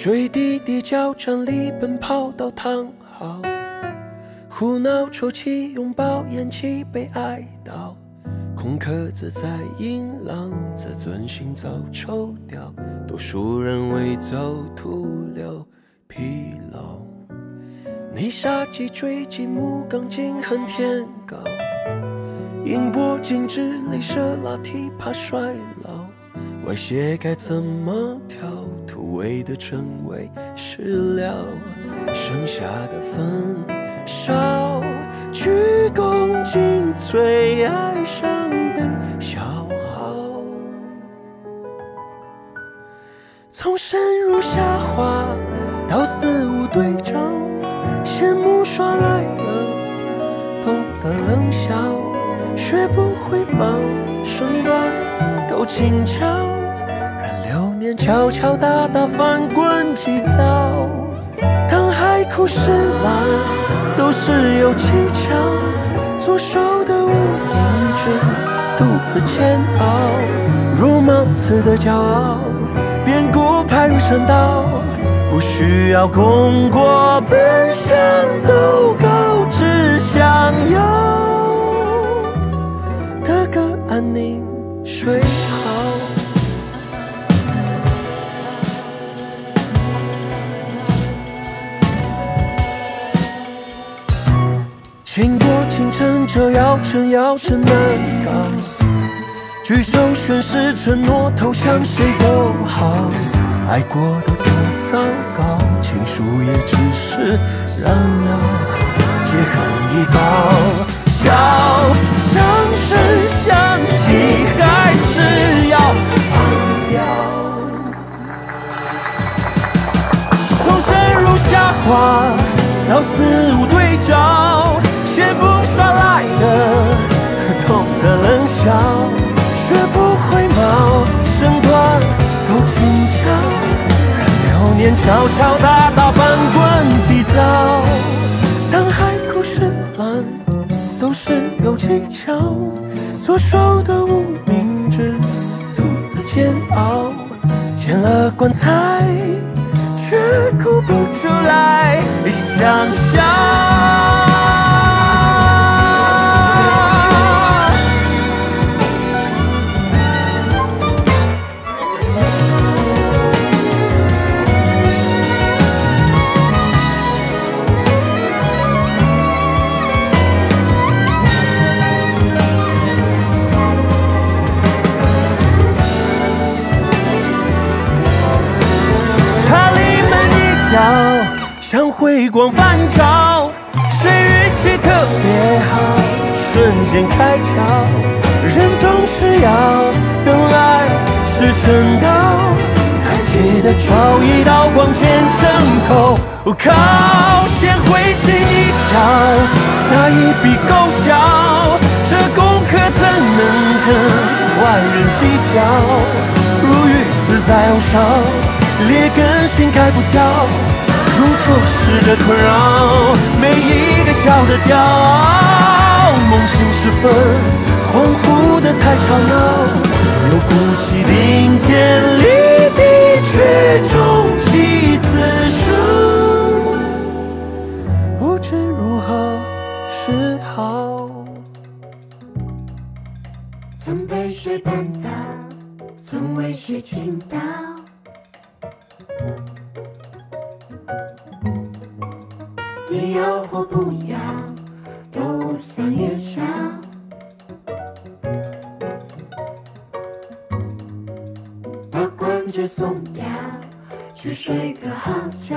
追滴滴叫站里奔跑到躺好，胡闹抽泣拥抱咽气被爱到，空壳子在银浪自尊心早抽掉，多数人为走徒留疲劳。你杀鸡追鸡木钢筋恨天高，银箔精致镭射拉提怕衰老，外斜该怎么调？为的称谓是了，剩下的焚烧，鞠躬尽瘁，爱上被消耗，从深入下滑到四无对照。羡慕耍赖的，懂得冷笑，学不会忙，身段够轻巧，敲敲打打，翻滚急躁。当海枯石烂，都是有技巧，左手的无名指，独自煎熬，如芒刺的骄傲，变故排入山道。不需要功过，奔向走高，倾国倾城，这要成要成难搞。举手宣誓承诺，投降谁都好。爱过的多糟糕，情书也只是燃料，借恨已报，笑，掌声响起，还是要放掉。从深入下滑到四无对照，先不耍赖的，痛的冷笑，学不会猫，身段够轻巧。流年敲敲打打，翻滚急躁。当海枯石烂，都是有技巧。左手的无名指，独自煎熬。建了棺材，却哭不出来，想像辉光返照，谁运气特别好，瞬间开窍。人总是要等来时辰到，才记得找一道光线衬透。靠，先会心一笑，再一笔勾销。这功课怎能跟外人计较？如鱼死在窑烧，劣根性改不掉。如做事的困扰，每一个小的骄傲，梦醒时分，恍惚的太吵闹，又鼓起顶天立地，却终其此生，不知如何是好。曾被谁绊倒，曾为谁倾倒。你要或不要，都无算也少。把关节松掉，去睡个好觉。